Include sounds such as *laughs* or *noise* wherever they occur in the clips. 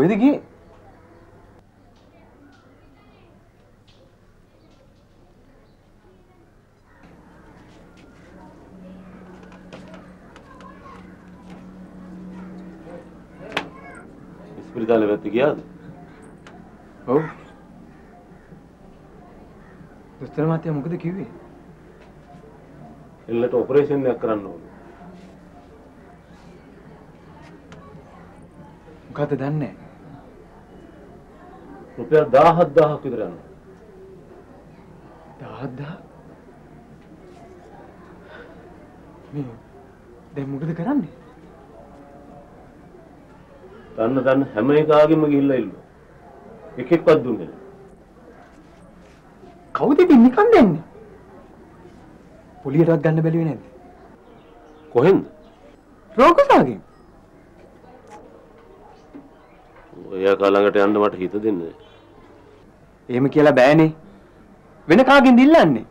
කොහෙද ගියේ? ඉස්පිරිතාලේ වැත්ති ගියාද? ඔව්. දොස්තර මහත්තයා මොකද කිව්වේ? එල්ලට ඔපරේෂන් එකක් කරන්න ඕනේ. මොකද්ද දන්නේ? රුපියල් 17000ක් විතර යනවා. 10000 මේ දැන් මොකද කරන්නේ? දන්න දන්න හැම එකාගෙම ගිහිල්ලා ඉල්ලුවා. එකෙක්වත් දුන්නේ නැහැ. කවුද ඉතින් නිකන් දෙන්නේ? පොලියටවත් ගන්න බැලුවේ නැද්ද? කොහෙන්ද? රෝගසාගෙන්. ඔයා කලඟට යන්න මට හිත දෙන්නේ. එහෙම කියලා බෑනේ. වෙන කාගෙන්ද ඉල්ලන්නේ?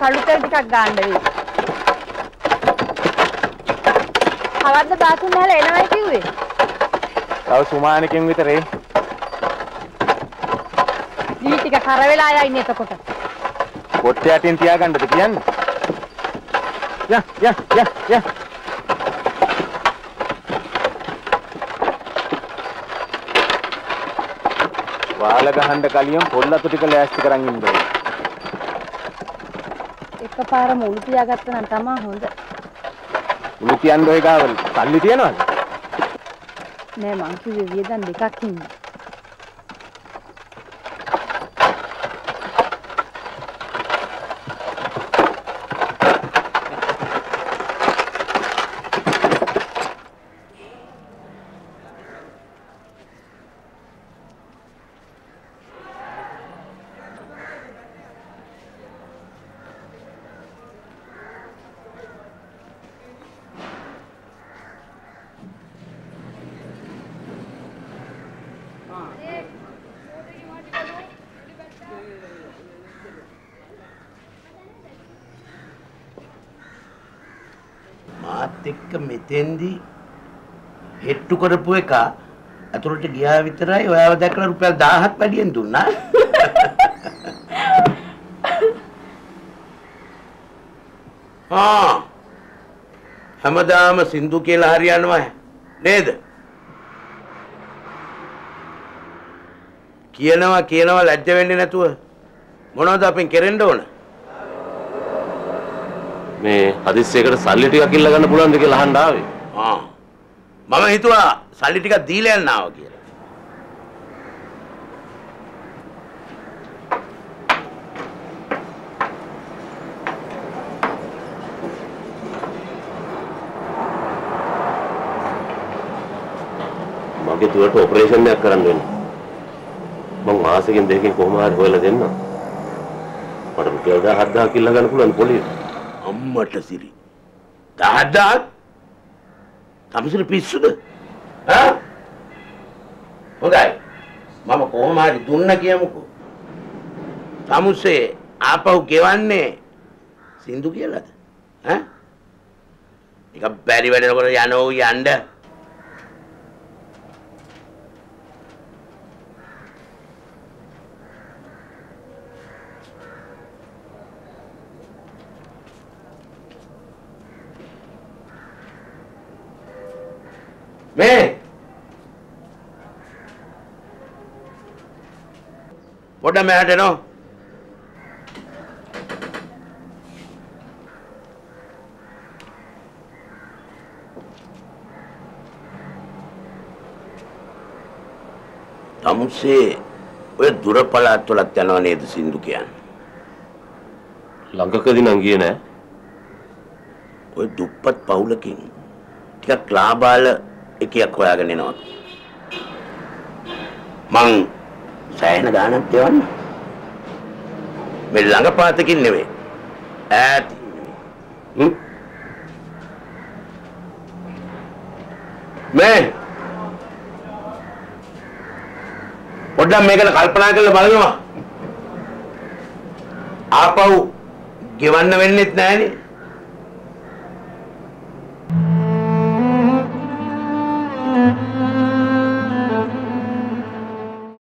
කළු තෙල් ටිකක් ගන්න වෙයි. කවද්ද බාතුන් වල එනවයි කිව්වේ? තව සුමානකින් විතරේ. දී ටික කර වෙලා යයිනේ එතකොට. පොට්ට යටින් තියාගන්නද කියන්නේ? යා යා යා යා. වාල ගහන්න කලියම් පොල්ලතු ටික ලෑස්ති කරන් ඉන්න ඕනේ. එකපාරම උළු තියාගත්ත නම් තමා හොඳ. උණු තියන්න ඔය ගාවල් සල්ලි තියනවද? නෑ මං කිව්වේ වියදම් දෙකක් ඉන්නේ. මාත් එක්ක මෙතෙන්දි හෙට්ටු කරපු එක අතුරට ගියා විතරයි ඔයාව දැකලා රුපියල් 1000ක් වැඩියෙන් දුන්නා. *laughs* ආ හැමදාම සින්දු කියලා හරියනවා නේද? කියනවා කියනවා ලැජ්ජ වෙන්නේ නැතුව මොනවද අපෙන් කෙරෙන්න ඕන? මේ හදිස්සියකට සල්ලි ටිකක් ඉල්ල ගන්න පුළුවන්ද කියලා අහන්න ආවේ. ආ මම හිතුවා සල්ලි ටිකක් දීලා යන්න ආවා කියලා. මගේ දුවට ඔපරේෂන් එකක් කරන්න වෙනවා. මං මාසෙකින් දෙකකින් කොහොම හරි හොයලා දෙන්න. මට රුපියල් 17000ක් ඉල්ල ගන්න පුළුවන් පොලියට. අම්මට සිරි. දහඩක් තමසිරි පිස්සුද? ඈ? හොඳයි. මම කොහොම හරි දුන්න කියමුකෝ. තමුසේ ආපහු ගෙවන්නේ සින්දු කියලාද? ඈ? එක බැරි වැඩනකොට යනෝ යන්න. මේ පොඩ මෙහාට එනවා තමුසේ ඔය දුර පළාත් වලත් යනවා නේද සින්දු කියන්නේ? ළඟකදී නම් ගියේ නෑ. ඔය දුප්පත් පවුලකින් ටිකක් ලාබාල එකයක් හොයාගෙන එනවා. මං සෑහෙන ගාණක් දෙවන්න. මේ ළඟ පාතකින් නෙවෙයි. ඈත හ්ම් මේ පොඩ්ඩක් මේකට කල්පනා කරලා බලනවා. ආපහු ගෙවන්න වෙන්නෙත් නැහනේ.